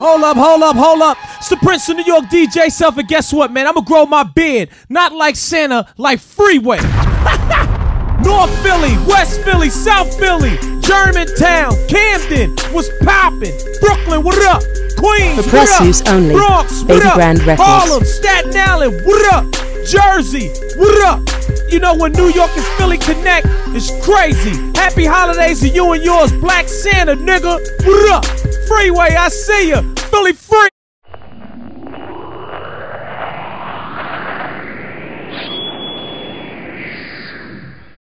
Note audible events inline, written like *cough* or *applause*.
Hold up, hold up, hold up. It's the Prince of New York DJ Self, and guess what, man? I'm gonna grow my beard. Not like Santa, like Freeway. *laughs* North Philly, West Philly, South Philly, Germantown, Camden, was popping. Brooklyn, what up? Queens, For what press up? use only. Bronx, what Baby up? Records. Harlem, Staten Island, what up? Jersey, what up? You know when New York and Philly connect, it's crazy. Happy holidays to you and yours, Black Santa, nigga. What up? Freeway, I see ya. Philly free.